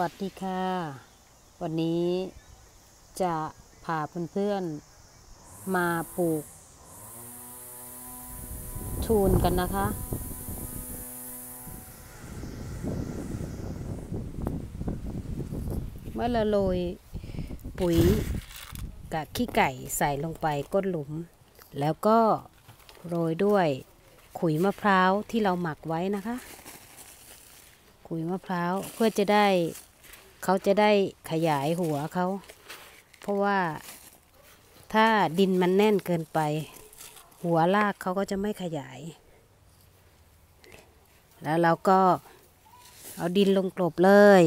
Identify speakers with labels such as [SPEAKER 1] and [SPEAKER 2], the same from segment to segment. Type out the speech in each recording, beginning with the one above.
[SPEAKER 1] วัสดีค่ะ วันนี้จะพาเพื่อนๆมาปลูก ทูนกันนะคะ เมื่อเราโรยปุ๋ยกับขี้ไก่ใส่ลงไปก้นหลุม แล้วก็โรยด้วยขุยมะพร้าวที่เราหมักไว้นะคะขุยมะพร้าวเพื่อจะได้ เขาจะได้ขยายหัวเขา เพราะว่าถ้าดินมันแน่นเกินไป หัวรากเขาก็จะไม่ขยาย แล้วเราก็เอาดินลงกลบเลย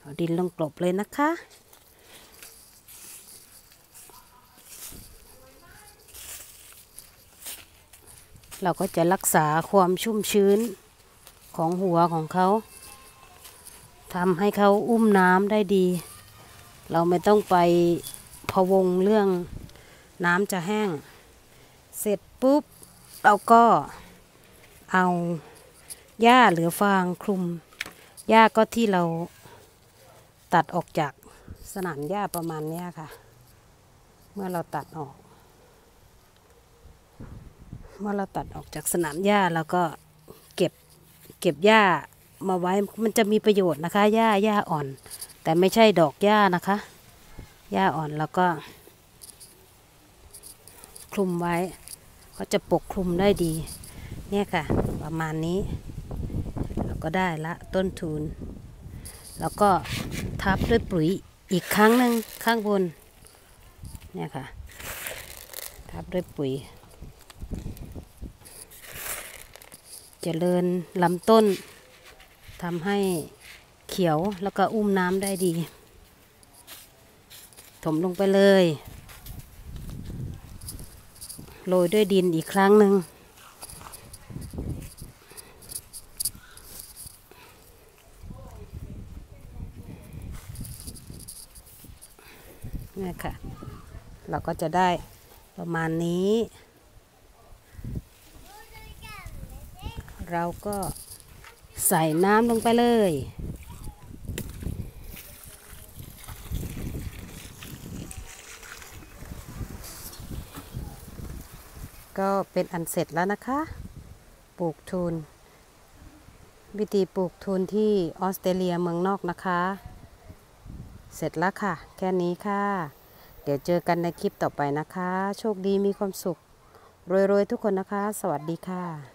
[SPEAKER 1] เอาดินลงกลบเลยนะคะ เราก็จะรักษาความชุ่มชื้นของหัวของเขาทำให้เขาอุ้มน้ำได้ดี เราไม่ต้องไปพะวงเรื่องน้ำจะแห้ง เสร็จปุ๊บ เราก็เอาหญ้าเหลือฟางคลุมหญ้าก็ที่เราตัดออกจากสนามหญ้าประมาณนี้ค่ะ เมื่อเราตัดออก เมื่อเราตัดออกจากสนามหญ้าเราก็เก็บเก็บหญ้ามาไว้มันจะมีประโยชน์นะคะหญ้าหญ้าอ่อน แต่ไม่ใช่ดอกหญ้านะคะหญ้าอ่อนแล้วก็ คลุมไว้ ก็จะปกคลุมได้ดี เนี่ยค่ะ ประมาณนี้เราก็ได้ละต้นทุน แล้วก็ทับด้วยปุ๋ยอีกครั้งหนึ่งข้างบนเนี่ยค่ะ ทับด้วยปุ๋ย เจริญลำต้นทำให้เขียวแล้วก็อุ้มน้ำได้ดี ถมลงไปเลย โรยด้วยดินอีกครั้งหนึ่งนี่ค่ะ เราก็จะได้ประมาณนี้ เราก็ใส่น้ำลงไปเลย ก็เป็นอันเสร็จแล้วนะคะ ปลูกทูนวิธีปลูกทูนที่ออสเตรเลียเมืองนอกนะคะ เสร็จแล้วค่ะ แค่นี้ค่ะ เดี๋ยวเจอกันในคลิปต่อไปนะคะ โชคดีมีความสุขรวยๆทุกคนนะคะ สวัสดีค่ะ